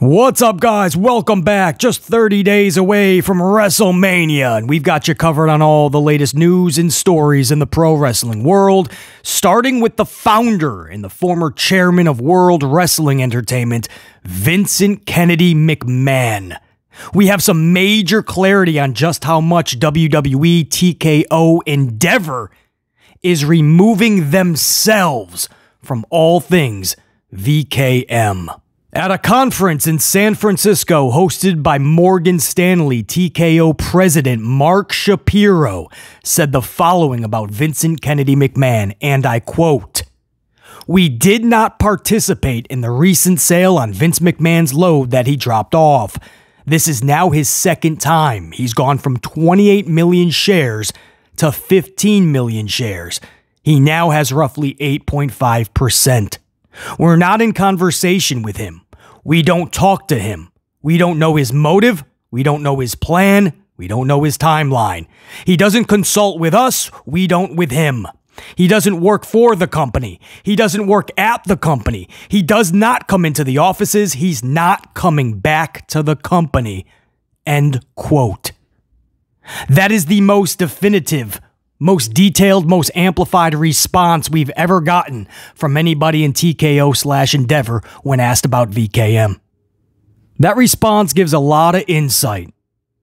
What's up, guys? Welcome back. Just 30 days away from WrestleMania, and we've got you covered on all the latest news and stories in the pro wrestling world, starting with the founder and the former chairman of World Wrestling Entertainment, Vincent Kennedy McMahon. We have some major clarity on just how much WWE TKO Endeavor is removing themselves from all things VKM. At a conference in San Francisco hosted by Morgan Stanley, TKO president Mark Shapiro said the following about Vincent Kennedy McMahon, and I quote, We did not participate in the recent sale on Vince McMahon's load that he dropped off. This is now his second time. He's gone from 28 million shares to 15 million shares. He now has roughly 8.5%. We're not in conversation with him. We don't talk to him. We don't know his motive. We don't know his plan. We don't know his timeline. He doesn't consult with us. We don't with him. He doesn't work for the company. He doesn't work at the company. He does not come into the offices. He's not coming back to the company. End quote. That is the most definitive most detailed, most amplified response we've ever gotten from anybody in TKO slash Endeavor when asked about VKM. That response gives a lot of insight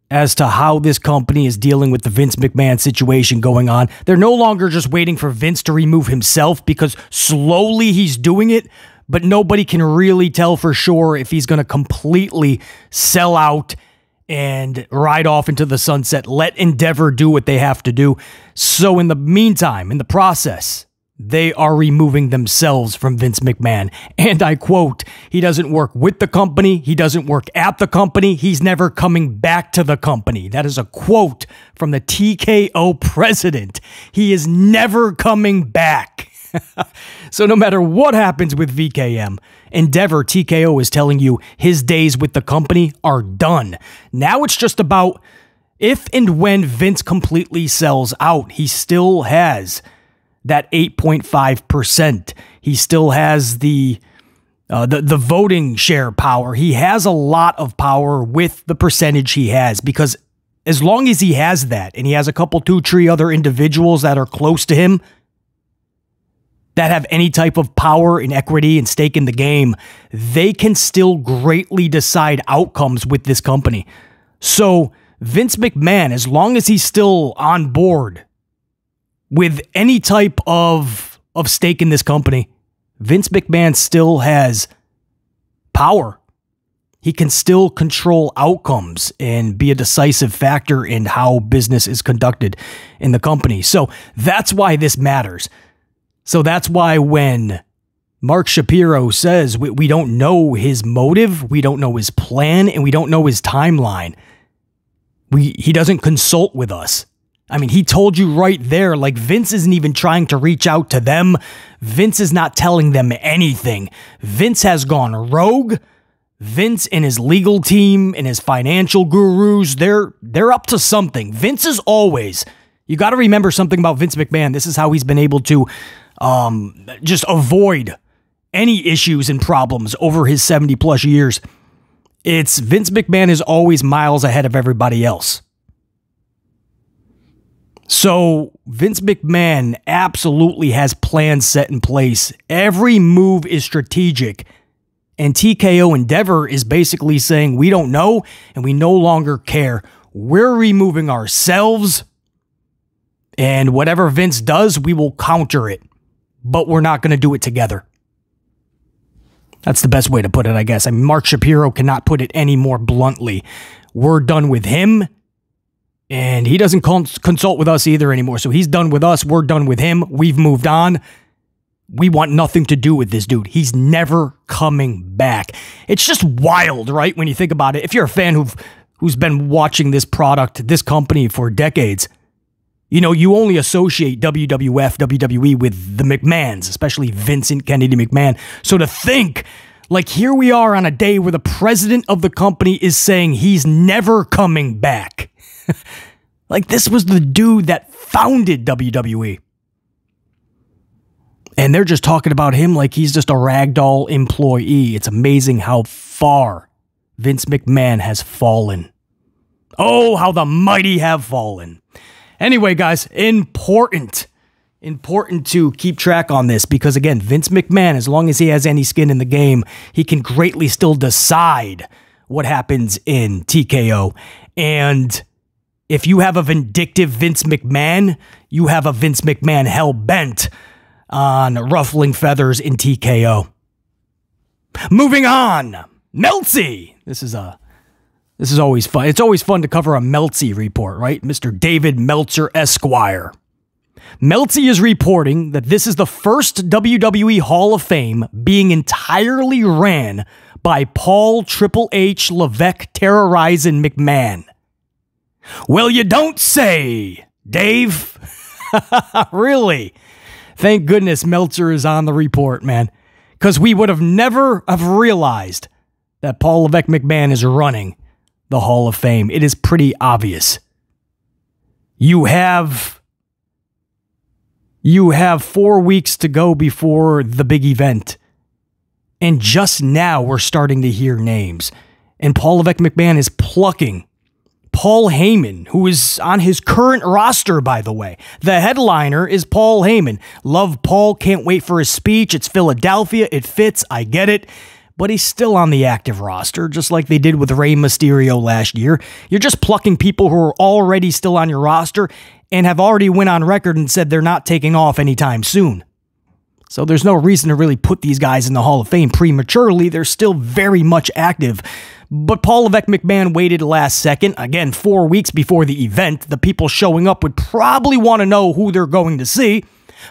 as to how this company is dealing with the Vince McMahon situation going on. They're no longer just waiting for Vince to remove himself because slowly he's doing it, but nobody can really tell for sure if he's going to completely sell out and ride off into the sunset. Let Endeavor do what they have to do. So, in the meantime, in the process, they are removing themselves from Vince McMahon. And I quote, he doesn't work with the company. He doesn't work at the company. He's never coming back to the company. That is a quote from the TKO president. He is never coming back. so no matter what happens with VKM, Endeavor TKO is telling you his days with the company are done. Now it's just about if and when Vince completely sells out, he still has that 8.5%. He still has the uh, the the voting share power. He has a lot of power with the percentage he has because as long as he has that and he has a couple two three other individuals that are close to him that have any type of power and equity and stake in the game, they can still greatly decide outcomes with this company. So, Vince McMahon, as long as he's still on board with any type of, of stake in this company, Vince McMahon still has power. He can still control outcomes and be a decisive factor in how business is conducted in the company. So that's why this matters. So that's why when Mark Shapiro says we, we don't know his motive, we don't know his plan, and we don't know his timeline, we he doesn't consult with us. I mean, he told you right there, like Vince isn't even trying to reach out to them. Vince is not telling them anything. Vince has gone rogue. Vince and his legal team and his financial gurus, they're they're up to something. Vince is always. You got to remember something about Vince McMahon. This is how he's been able to um, just avoid any issues and problems over his 70 plus years. It's Vince McMahon is always miles ahead of everybody else. So Vince McMahon absolutely has plans set in place. Every move is strategic. And TKO Endeavor is basically saying, we don't know and we no longer care. We're removing ourselves. And whatever Vince does, we will counter it but we're not going to do it together. That's the best way to put it, I guess. I mean, Mark Shapiro cannot put it any more bluntly. We're done with him, and he doesn't consult with us either anymore. So he's done with us. We're done with him. We've moved on. We want nothing to do with this dude. He's never coming back. It's just wild, right? When you think about it. If you're a fan who've who's been watching this product, this company for decades, you know, you only associate WWF, WWE with the McMahons, especially Vincent Kennedy McMahon. So to think, like, here we are on a day where the president of the company is saying he's never coming back. like, this was the dude that founded WWE. And they're just talking about him like he's just a ragdoll employee. It's amazing how far Vince McMahon has fallen. Oh, how the mighty have fallen. Anyway, guys, important. Important to keep track on this because, again, Vince McMahon, as long as he has any skin in the game, he can greatly still decide what happens in TKO. And if you have a vindictive Vince McMahon, you have a Vince McMahon hell bent on ruffling feathers in TKO. Moving on, Meltzy. This is a this is always fun. It's always fun to cover a Meltzy report, right? Mr. David Meltzer Esquire. Meltzy is reporting that this is the first WWE Hall of Fame being entirely ran by Paul Triple H Levesque terrorizing McMahon. Well, you don't say, Dave. really? Thank goodness Meltzer is on the report, man. Because we would have never have realized that Paul Levesque McMahon is running the Hall of Fame. It is pretty obvious. You have you have 4 weeks to go before the big event. And just now we're starting to hear names. And Paul Levesque McMahon is plucking Paul Heyman, who is on his current roster, by the way. The headliner is Paul Heyman. Love Paul, can't wait for his speech. It's Philadelphia, it fits, I get it but he's still on the active roster, just like they did with Rey Mysterio last year. You're just plucking people who are already still on your roster and have already went on record and said they're not taking off anytime soon. So there's no reason to really put these guys in the Hall of Fame prematurely. They're still very much active. But Paul Levesque McMahon waited last second, again, four weeks before the event. The people showing up would probably want to know who they're going to see.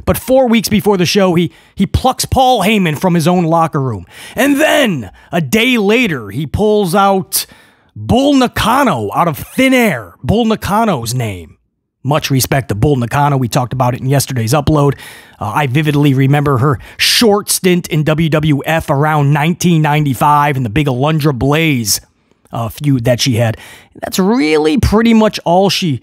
But four weeks before the show, he, he plucks Paul Heyman from his own locker room. And then, a day later, he pulls out Bull Nakano out of thin air. Bull Nakano's name. Much respect to Bull Nakano. We talked about it in yesterday's upload. Uh, I vividly remember her short stint in WWF around 1995 and the big Alundra Blaze uh, feud that she had. That's really pretty much all she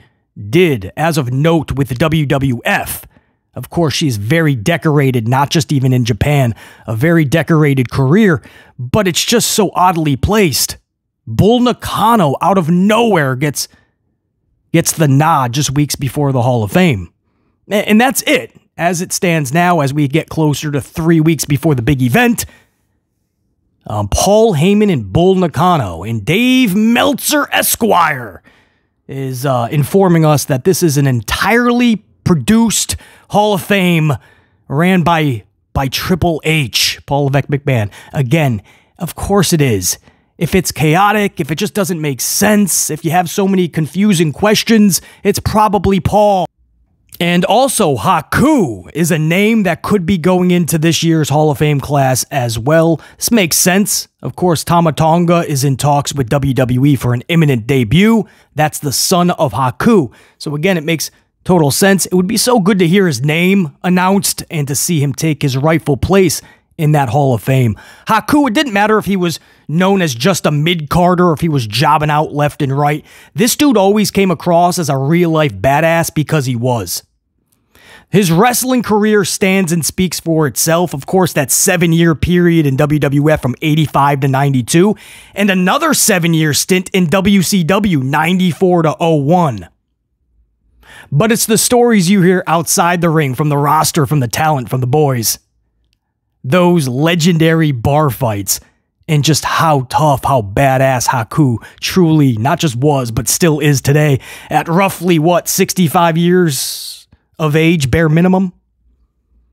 did as of note with the WWF. Of course, she's very decorated, not just even in Japan, a very decorated career, but it's just so oddly placed. Bull Nakano out of nowhere gets gets the nod just weeks before the Hall of Fame. And that's it. As it stands now, as we get closer to three weeks before the big event, um, Paul Heyman and Bull Nakano and Dave Meltzer Esquire is uh, informing us that this is an entirely produced Hall of Fame ran by by Triple H, Paul Levesque McMahon. Again, of course it is. If it's chaotic, if it just doesn't make sense, if you have so many confusing questions, it's probably Paul. And also, Haku is a name that could be going into this year's Hall of Fame class as well. This makes sense. Of course, Tama Tonga is in talks with WWE for an imminent debut. That's the son of Haku. So again, it makes total sense. It would be so good to hear his name announced and to see him take his rightful place in that Hall of Fame. Haku, it didn't matter if he was known as just a mid carder if he was jobbing out left and right. This dude always came across as a real life badass because he was. His wrestling career stands and speaks for itself. Of course, that seven year period in WWF from 85 to 92, and another seven year stint in WCW 94 to 01 but it's the stories you hear outside the ring from the roster, from the talent, from the boys. Those legendary bar fights and just how tough, how badass Haku truly not just was, but still is today at roughly what, 65 years of age, bare minimum?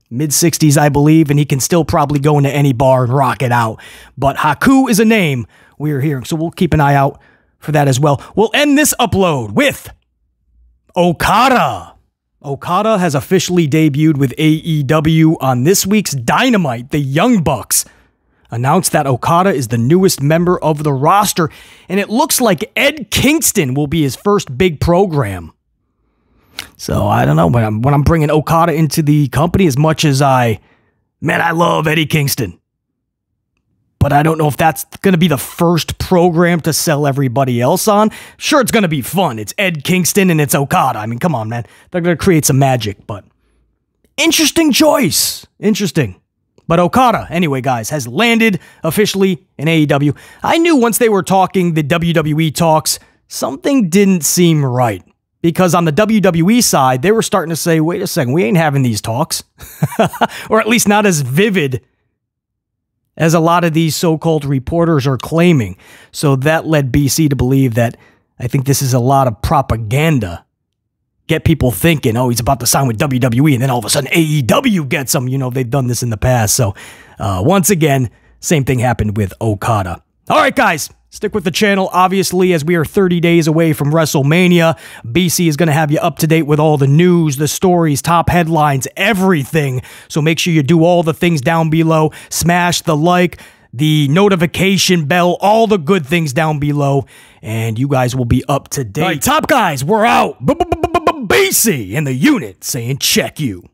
Mid 60s, I believe, and he can still probably go into any bar and rock it out. But Haku is a name we're hearing, so we'll keep an eye out for that as well. We'll end this upload with Okada. Okada has officially debuted with AEW on this week's Dynamite. The Young Bucks announced that Okada is the newest member of the roster, and it looks like Ed Kingston will be his first big program. So I don't know, but I'm, when I'm bringing Okada into the company, as much as I, man, I love Eddie Kingston but I don't know if that's going to be the first program to sell everybody else on. Sure, it's going to be fun. It's Ed Kingston and it's Okada. I mean, come on, man. They're going to create some magic, but interesting choice. Interesting. But Okada, anyway, guys, has landed officially in AEW. I knew once they were talking the WWE talks, something didn't seem right. Because on the WWE side, they were starting to say, wait a second, we ain't having these talks. or at least not as vivid as a lot of these so called reporters are claiming. So that led BC to believe that I think this is a lot of propaganda. Get people thinking, oh, he's about to sign with WWE, and then all of a sudden AEW gets him. You know, they've done this in the past. So uh, once again, same thing happened with Okada. All right, guys, Stick with the channel, obviously, as we are 30 days away from WrestleMania. BC is going to have you up to date with all the news, the stories, top headlines, everything. So make sure you do all the things down below. Smash the like, the notification bell, all the good things down below, and you guys will be up to date. top guys, we're out. BC in the unit saying check you.